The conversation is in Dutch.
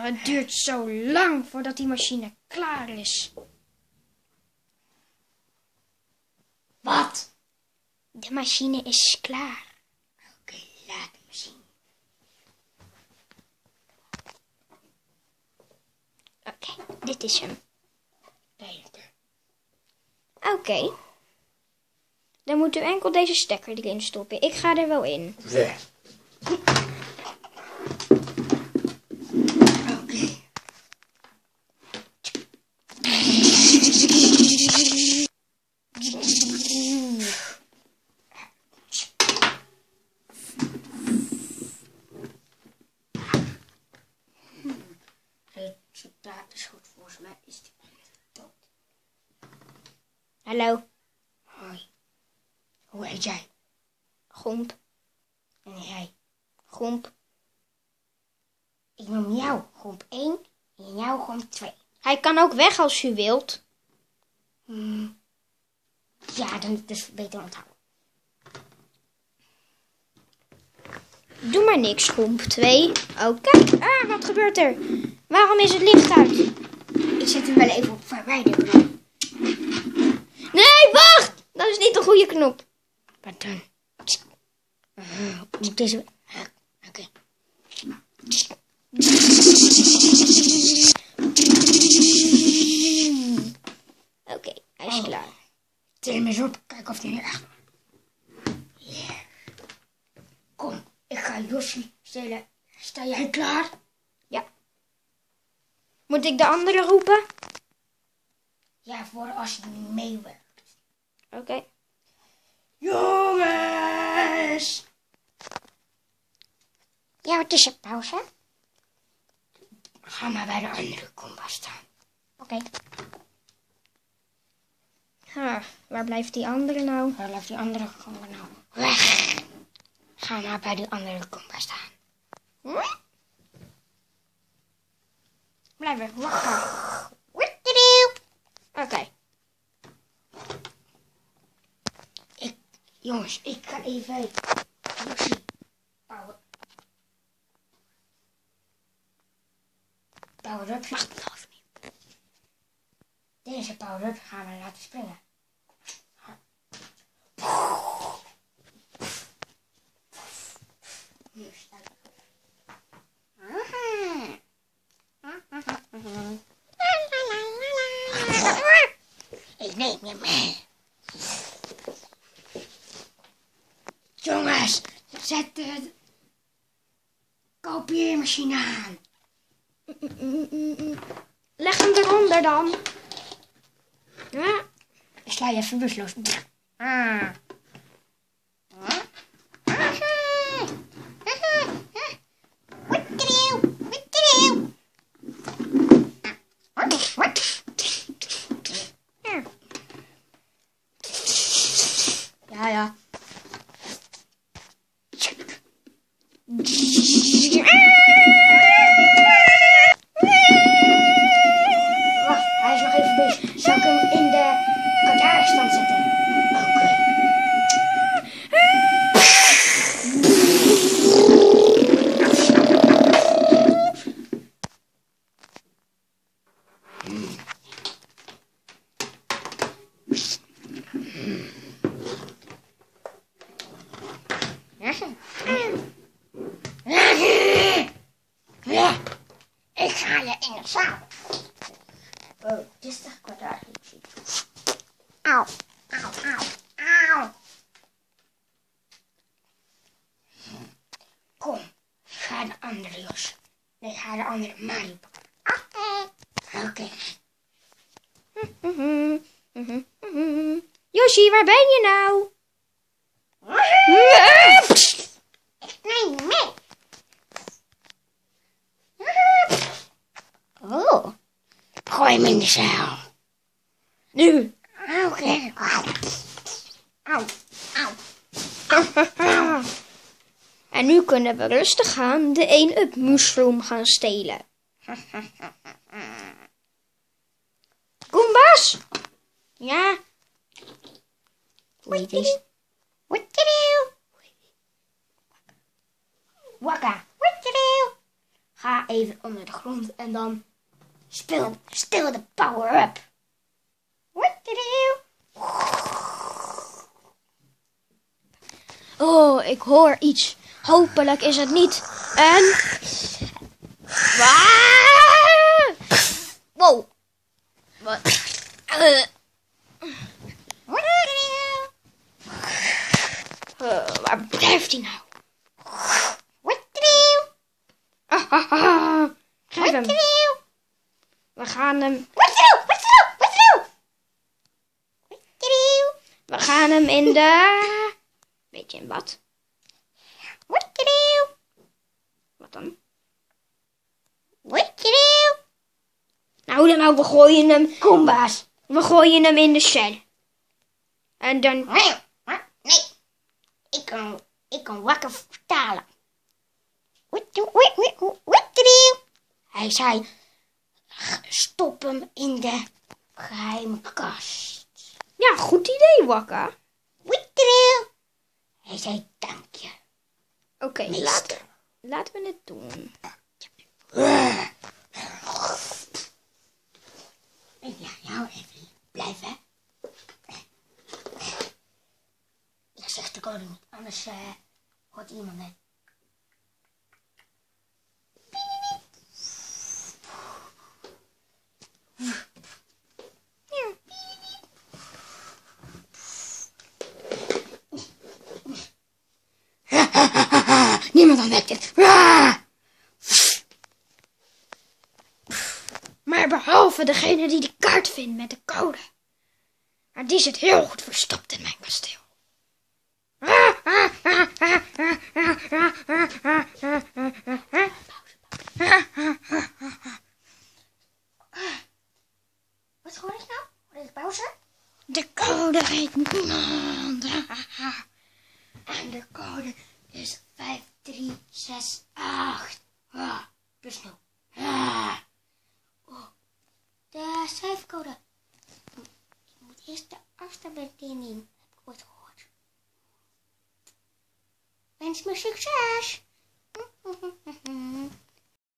Het duurt zo lang voordat die machine klaar is. Wat? De machine is klaar. Oké, laat zien. Oké, dit is hem. Oké. Dan moet u enkel deze stekker erin stoppen. Ik ga er wel in. Weg. Resultaat is goed. Volgens mij is die dood. Hallo, Hoi. Hoe heet jij? Gomp, En jij? Gomp. Ik noem jou groep 1 en jou groep 2. Hij kan ook weg als u wilt. Hmm. Ja, dan dus beter onthouden. Doe maar niks, Gomp 2. Oh, kijk. Ah, wat gebeurt er? Waarom is het licht uit? Ik zet hem wel even op verwijderen. Nee, wacht! Dat is niet de goede knop. Wat dan? Uh, op deze... Ah, Oké. Oké, hij is Oh. klaar. Til hem eens op. Kijk of hij er echt... Yeah. Kom, ik ga Jossie stelen. Sta jij klaar? Moet ik de andere roepen? Ja, voor als je niet meewerkt. Oké. Jongens! Ja, wat is er? Pauze? Ga maar bij de andere kompas staan. Oké. Ah, waar blijft die andere nou? Waar blijft die andere kompas nou? Weg! Ga maar bij die andere kompas staan. Blijf weg, wacht Oké. Ik, jongens, ik ga even Jossie power. Power up. Wacht nog niet. Deze power up gaan we laten springen. Nu staat Ik neem je mee. Jongens, zet de kopieermachine aan. Leg hem eronder dan. Ja. Ik sla je even bewusteloos. Ah. Je in de zaal. Oh, dit is toch kwaadaardig. Auw, auw, auw, auw. Kom, ga de andere Jos. Nee, ga de andere Mario. Oké. Oké. Yoshi, waar ben je nou? Nee, nee. Oh. Gooi hem in de zaal. Nu. Oké. Auw, auw. En nu kunnen we rustig aan de 1-up mushroom gaan stelen. Goombas? Ja? Hoe heet deze? Wakka. ga even onder de grond en dan speel, stil de power-up. Oh, ik hoor iets. Hopelijk is het niet. Ah! Wow. Wat? Eh, waar blijft hij nou? Ah, ah, ah. Geef hem. We gaan hem... We gaan hem in de... Weet je in wat? Wat dan? Nou dan nou, we gooien hem... Koembaas. We gooien hem in de cel. En dan... Nee, nee. Ik kan, ik kan wakker vertalen. Hij zei, stop hem in de geheime kast. Ja, goed idee, Wakka. Hij zei, dank je, Oké, meester. laten, laten we het doen. Ja, nou even blijven. Ik zeg de koning niet, anders eh, hoort iemand het. Het. Ah! Maar behalve degene die de kaart vindt met de code. Maar die zit heel goed verstopt in mijn kasteel. Wat hoor ik nou? Hoor ik pauze? De code weet niemand. En de code is 5368. Ah, dus nu. De cijfercode. Je moet eerst de afstandsbediening. Heb ik ooit gehoord. Wens me succes.